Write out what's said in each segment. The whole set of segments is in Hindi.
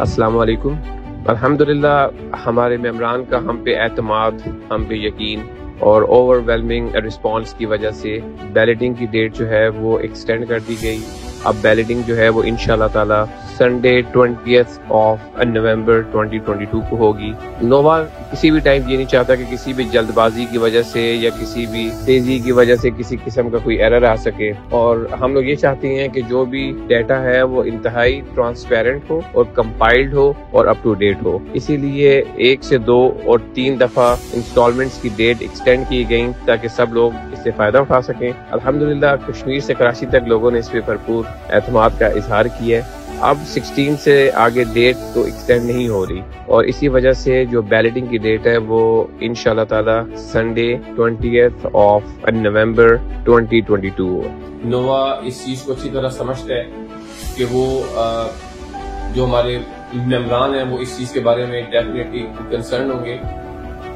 अस्सलाम वालेकुम अल्हम्दुलिल्लाह हमारे मेम्बरान का हम पे एतमाद, हम पे यकीन और ओवरवेलमिंग रिस्पांस की वजह से बैलेटिंग की डेट जो है वो एक्सटेंड कर दी गई। अब बैलेटिंग जो है वो इन ताला संडे ट्वेंटी ऑफ़ नवंबर 2022 को होगी। नोवा किसी भी टाइम ये नहीं चाहता कि किसी भी जल्दबाजी की वजह से या किसी भी तेज़ी की वजह से किसी किस्म का कोई एरर आ सके। और हम लोग ये चाहते हैं कि जो भी डाटा है वो इंतहाई ट्रांसपेरेंट हो और कंपाइल्ड हो और अप टू डेट हो। इसीलिए एक से दो और तीन दफ़ा इंस्टॉलमेंट्स की डेट एक्सटेंड की गई ताकि सब लोग इससे फ़ायदा उठा सकें। अल्हम्दुलिल्लाह कश्मीर से कराची तक लोगों ने इस पे भरपूर एतमाद का इजहार किया है। अब 16 से आगे डेट तो एक्सटेंड नहीं हो रही। और इसी वजह से जो बैलेटिंग की डेट है, वो इन ताला संडे ट्वेंटी ऑफ़ नवंबर 2022 हो। नोवा इस चीज़ को अच्छी तरह समझता है कि वो जो हमारे मेम्बरान हैं, वो इस चीज़ के बारे में डेफिनेटली कंसर्न होंगे।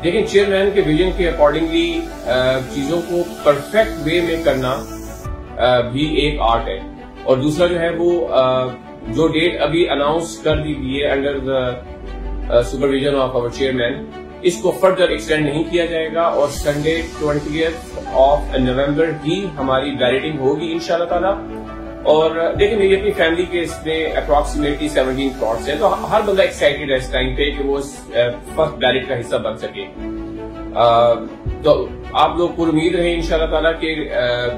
लेकिन चेयरमैन के विजन के अकॉर्डिंगली चीज़ों को परफेक्ट वे में करना भी एक आर्ट है। और दूसरा जो है वो जो डेट अभी अनाउंस कर दी गई है under the supervision of our chairman इसको फर्दर एक्सटेंड नहीं किया जाएगा और संडे ट्वेंटी ऑफ़ नवंबर ही हमारी बैलेटिंग होगी इन ताला। और देखिए मेरी अपनी फैमिली के इसमें अप्रोक्सीमेटली सेवनटीन प्लॉट्स हैं तो हर बंदा एक्साइटेड है इस टाइम पे कि वो फ़र्स्ट बैलेट का हिस्सा बन सके। uh, तो आप लोग पूरी उम्मीद रहे इन ताला के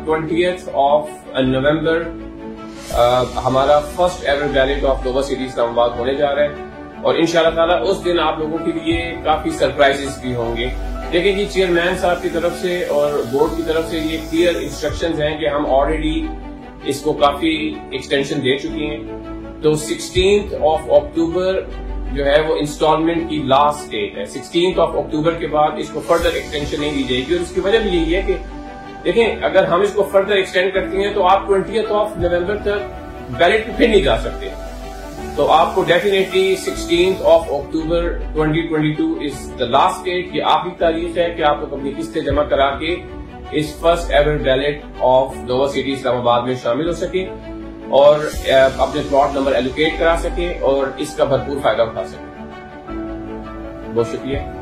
ट्वेंटी ऑफ़ नवंबर हमारा first ever ballot of lower city Islamabad होने जा रहा है। और इन ताला उस दिन आप लोगों के लिए काफ़ी सरप्राइजेस भी होंगे। लेकिन जी चेयरमैन साहब की तरफ़ से और बोर्ड की तरफ़ से ये क्लियर इंस्ट्रक्शन हैं कि हम ऑलरेडी इसको काफ़ी एक्सटेंशन दे चुकी हैं। तो सिक्सटीन ऑफ़ अक्टूबर जो है वो इंस्टॉलमेंट की लास्ट डेट है। सिक्सटीन ऑफ़ अक्टूबर के बाद इसको फर्दर एक्सटेंशन नहीं दी जाएगी। और इसकी वजह भी यही है कि देखें, अगर हम इसको फर्दर एक्सटेंड करती हैं तो आप ट्वेंटी ऑफ़ नवंबर तक बैलेट फिर नहीं जा सकते। तो आपको definitely sixteen of October 2022 is the last date ये आखिरी तारीख है कि आप लोग अपनी किस्तें जमा करा के इस first ever ballot of lower city Islamabad में शामिल हो सके और अपने प्लॉट नंबर एलोकेट करा सके और इसका भरपूर फ़ायदा उठा सके। बहुत शुक्रिया।